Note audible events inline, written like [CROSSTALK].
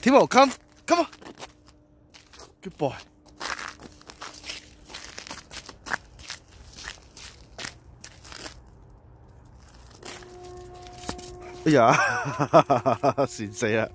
Timo, come, come on. Good boy. Yeah, [LAUGHS] 哎呀，善死啦！